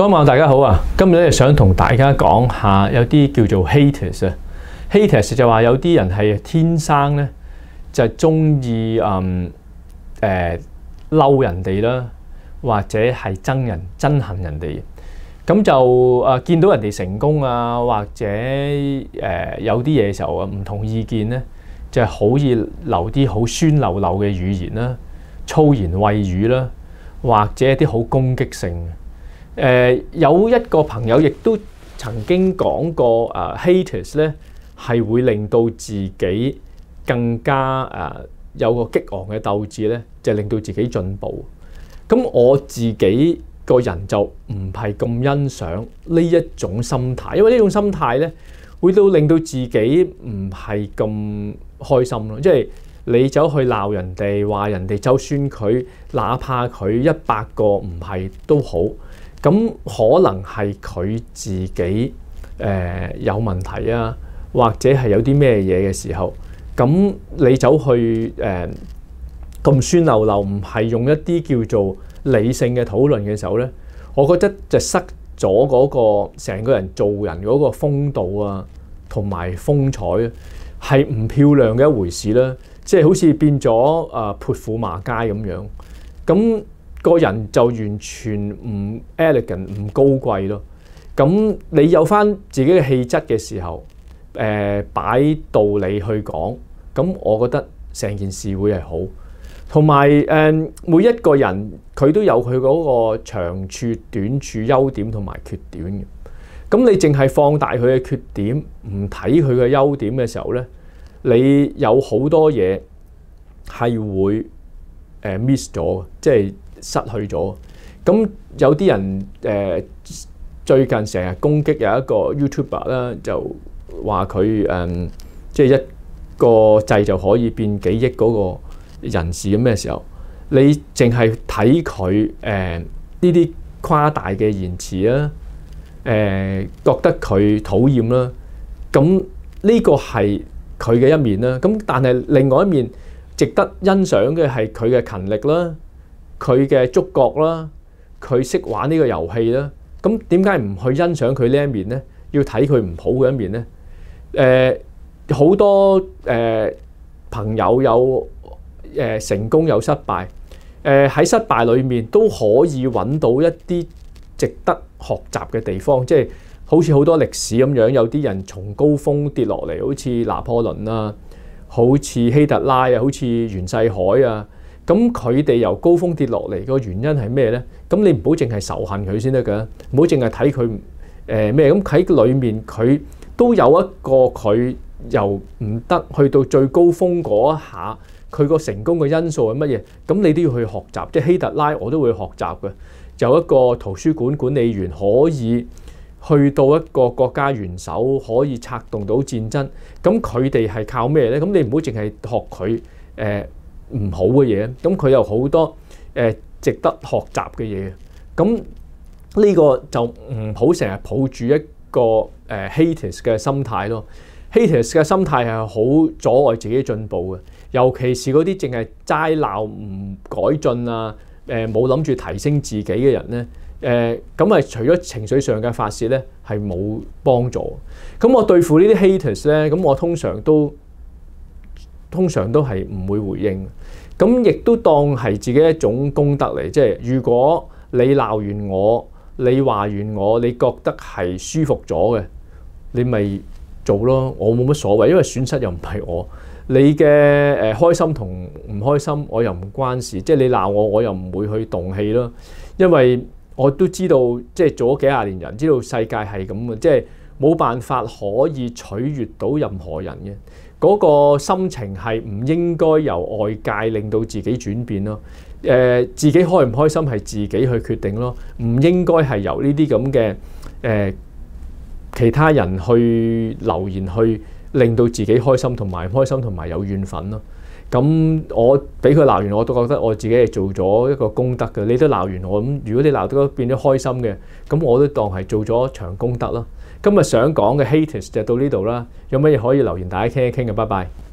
各位大家好啊！今日咧想同大家講下有啲叫做 haters 啊，haters 就話有啲人係天生咧就係中意嗯诶嬲人哋啦，或者係憎人憎恨人哋。咁就誒、呃、見到人哋成功啊，或者诶、有啲嘢時候啊唔同意見咧，就係、好易留啲好酸溜溜嘅語言啦、粗言穢語啦，或者一啲好攻擊性。誒、有一個朋友亦都曾經講過，誒、haters 咧係會令到自己更加誒、有個激昂嘅鬥志咧，就令到自己進步。咁我自己個人就唔係咁欣賞呢一種心態，因為呢種心態咧會到令到自己唔係咁開心咯。即係你走去鬧人哋，話人哋就算佢，哪怕佢一百個唔係都好。咁可能係佢自己誒、有問題啊，或者係有啲咩嘢嘅時候，咁你走去誒咁、酸溜溜，唔係用一啲叫做理性嘅討論嘅時候咧，我覺得就失咗嗰個成個人做人嗰個風度啊，同埋風采啊，係唔漂亮嘅一回事啦。即係好似變咗誒潑婦罵街咁樣，咁。個人就完全唔 elegant 唔高貴咯。咁你有翻自己嘅氣質嘅時候，誒、呃、擺道理去講，咁我覺得成件事會係好。同埋誒每一個人佢都有佢嗰個長處、短處、優點同埋缺點嘅。咁你淨係放大佢嘅缺點，唔睇佢嘅優點嘅時候咧，你有好多嘢係會誒 miss 咗，即係。失去咗，咁有啲人誒、最近成日攻擊有一個 YouTuber 啦，就話佢誒即係一個掣就可以變幾億嗰個人士咁嘅時候，你淨係睇佢誒呢啲誇大嘅言辭啦，誒、呃、覺得佢討厭啦，咁呢個係佢嘅一面啦。咁但係另外一面值得欣賞嘅係佢嘅勤力啦。佢嘅觸覺啦，佢識玩呢個遊戲啦，咁點解唔去欣賞佢呢一面咧？要睇佢唔好嘅一面咧？誒、好多誒、朋友有誒、成功有失敗，誒、喺失敗裏面都可以揾到一啲值得學習嘅地方，即係好似好多歷史咁樣，有啲人從高峰跌落嚟，好似拿破崙啊，好似希特拉啊，好似袁世凱啊。咁佢哋由高峰跌落嚟個原因係咩咧？咁你唔好淨係仇恨佢先得㗎，唔好淨係睇佢誒咩？咁喺裡面佢都有一個佢由唔得去到最高峰嗰一下，佢個成功嘅因素係乜嘢？咁你都要去學習。即係希特拉，我都會學習嘅。有一個圖書館管理員可以去到一個國家元首，可以策動到戰爭。咁佢哋係靠咩咧？咁你唔好淨係學佢誒。唔好嘅嘢，咁佢有好多誒、值得學習嘅嘢。咁呢個就唔好成日抱住一個誒、haters 嘅心態咯。haters 嘅心態係好阻礙自己進步嘅，尤其是嗰啲淨係齋鬧唔改進啊，誒冇諗住提升自己嘅人咧，誒咁啊除咗情緒上嘅發泄咧係冇幫助。咁我對付呢啲 haters 咧，咁我通常都。通常都係唔會回應，咁亦都當係自己一種功德嚟。即係如果你鬧完我，你話完我，你覺得係舒服咗嘅，你咪做咯。我冇乜所謂，因為損失又唔係我。你嘅誒開心同唔開心，我又唔關事。即係你鬧我，我又唔會去動氣咯。因為我都知道，即係做咗幾廿年人，知道世界係咁嘅，即係冇辦法可以取悅到任何人嘅。嗰個心情係唔應該由外界令到自己轉變咯。誒、自己開唔開心係自己去決定咯，唔應該係由呢啲咁嘅誒其他人去留言去令到自己開心同埋唔開心同埋有怨憤咯。咁我俾佢鬧完，我都覺得我自己係做咗一個功德嘅。你都鬧完我，咁如果你鬧得變咗開心嘅，咁我都當係做咗場功德咯。今日想講嘅 haters 就到呢度啦，有乜嘢可以留言大家傾一傾嘅，拜拜。